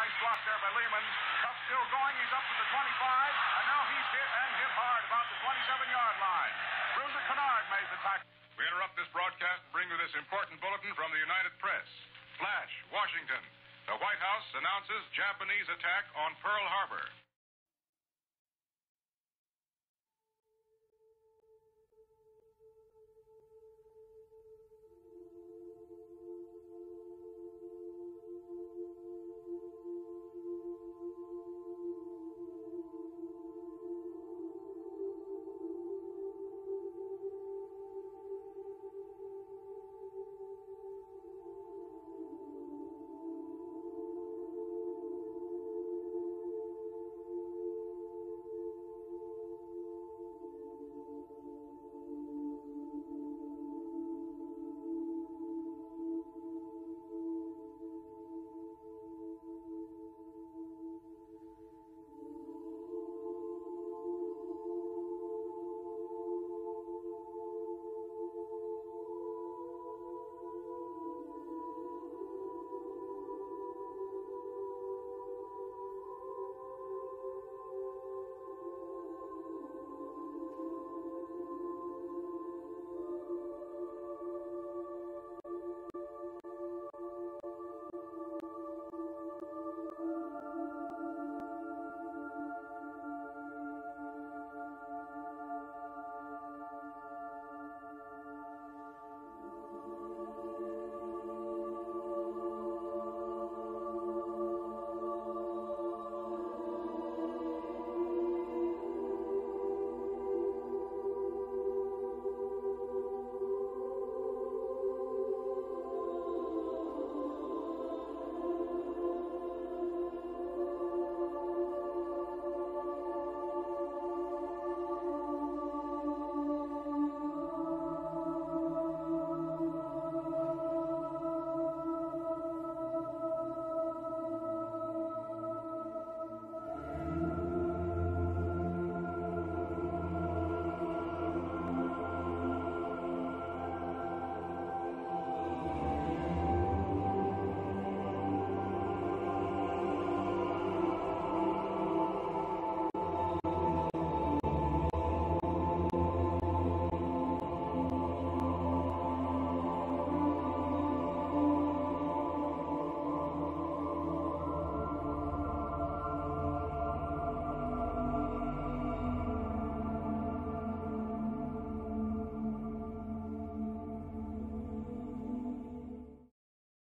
Nice block there by Lehman. Cuff still going. He's up to the 25, and now he's hit and hit hard about the 27-yard line. Bruiser Kinard made the tackle. We interrupt this broadcast and bring you this important bulletin from the United Press. Flash, Washington. The White House announces Japanese attack on Pearl Harbor.